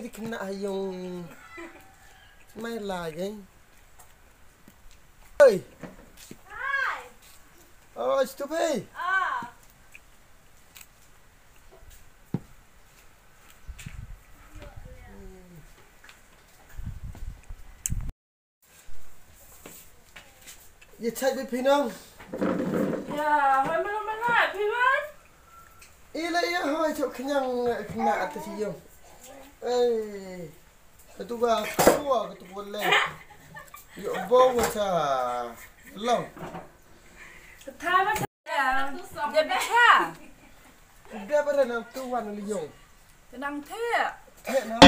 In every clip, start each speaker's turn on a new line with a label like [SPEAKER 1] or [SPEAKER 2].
[SPEAKER 1] នេះវាគណៈហើយយងម៉ែឡាយហីអើយអូស្ទូបេអូ ah, eh. oh, You take me pinong.
[SPEAKER 2] Yeah, hoi mana mana, piwan.
[SPEAKER 1] Ila ya hoi chok kenyang kenak atas ah, iyo. Hey, ketua ketua ketua boleh. Yo bong wasa. Long.
[SPEAKER 2] Thai mà thà. Giờ bé ha.
[SPEAKER 1] Bé bắt đầu nằm tu hoàn lý dùng.
[SPEAKER 2] Thì nằm thế.
[SPEAKER 1] Thế nào?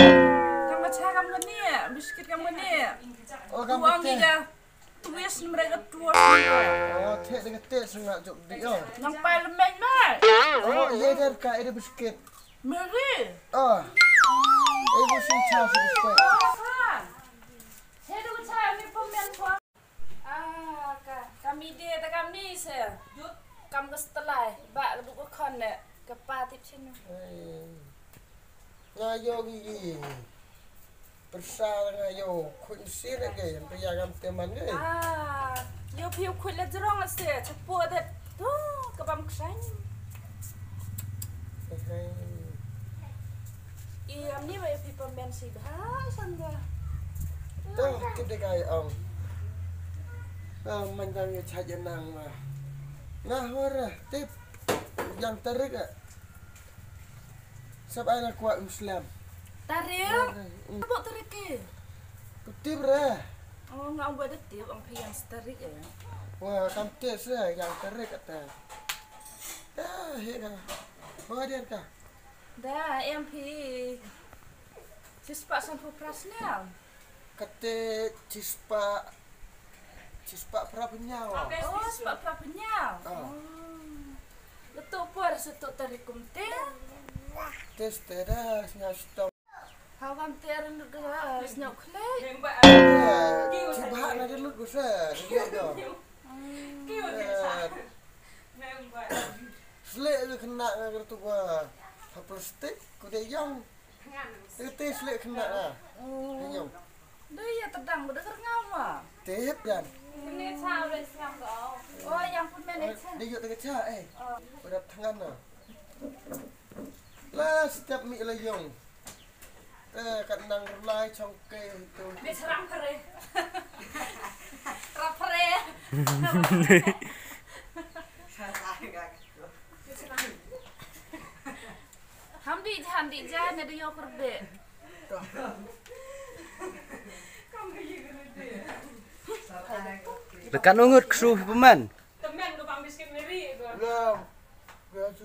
[SPEAKER 2] Kamu cakap kamu ni, biskit kamu ni.
[SPEAKER 1] Oh kamu Tuang juga.
[SPEAKER 2] Tuis mereka tuas. Oh,
[SPEAKER 1] teh dengan teh sungai juk dia.
[SPEAKER 2] Nang paling main mai.
[SPEAKER 1] Oh, iya dah kak ada biskit.
[SPEAKER 2] Mary.
[SPEAKER 1] Oh. Everything tells you to play.
[SPEAKER 2] kami dia tak kami se yut kam ke setelah bak duk kon ne ke pa tip sini
[SPEAKER 1] na yogi bersar na yo kun sin ge yang pria kam teman ge
[SPEAKER 2] ah yo piu kun le jrong se cepu de tu ke bam ksain
[SPEAKER 1] Thank you.
[SPEAKER 2] Si ba sangga. Tuh
[SPEAKER 1] kita kai om. Ye cha jenang ma. Nah hora tip yang terik ah. Sab ana kuat Islam.
[SPEAKER 2] Tarik.
[SPEAKER 1] Apa
[SPEAKER 2] tarik ke?
[SPEAKER 1] Kutip ra.
[SPEAKER 2] Oh, ngau buat detik ang piang tarik ya.
[SPEAKER 1] Wah, kam tes ra yang terik kata. Dah, hera. Hora dia ka.
[SPEAKER 2] Dah, MP. Cispak sampu prasnya.
[SPEAKER 1] Kate cispa cispa prapunya wa.
[SPEAKER 2] Oh, sebab prapnya. Ah. Oh. Letuk par setuk tarik kumte.
[SPEAKER 1] Tes tera singa stop.
[SPEAKER 2] Hawan teran gas nyok klek.
[SPEAKER 1] Coba na dia lut gusa. Dia do. Slek lu kena ngar tu gua. Plastik ku dia yang. Itu slek kena ah.
[SPEAKER 2] Oh. Yang. Dah ya tedang udah ngau mah.
[SPEAKER 1] Tep kan.
[SPEAKER 2] Ini sao le
[SPEAKER 3] siang kau.
[SPEAKER 2] Oh, yang pun manager.
[SPEAKER 1] Dia tengah cha eh. Oh. Pada tangan na. Lah setiap mi la yung. Eh kat nang lai chong ke tu. Dia serang
[SPEAKER 2] pere. Rapere. Hamdi hamdi jangan ada yo perbe.
[SPEAKER 4] Dekat nungut kesuh peman.
[SPEAKER 3] Temen tu bang biskuit meri tu.
[SPEAKER 1] Gua tu.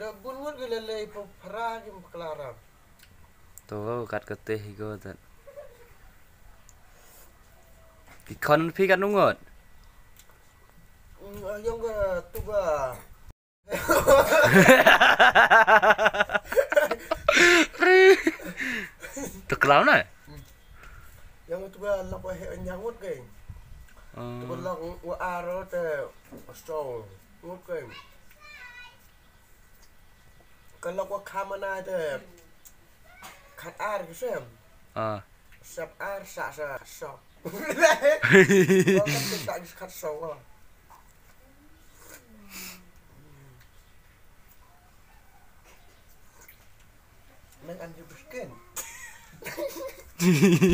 [SPEAKER 1] Dah bun ngut ke lele po pra ke kelara.
[SPEAKER 4] Tuh kat ketih iku tat. Ikon pi kat nungut.
[SPEAKER 1] Hmm yang ga tu
[SPEAKER 4] ga. Tu kelau na.
[SPEAKER 1] Yang tu ga lak wa he nyangut ke.
[SPEAKER 4] Tu ga
[SPEAKER 1] lak wa aro te so ngut ke. Kalau wa kamana te kat ar.
[SPEAKER 4] Ah.
[SPEAKER 1] Sap ar sa sa kan kat. Nang Andrew Bushkin.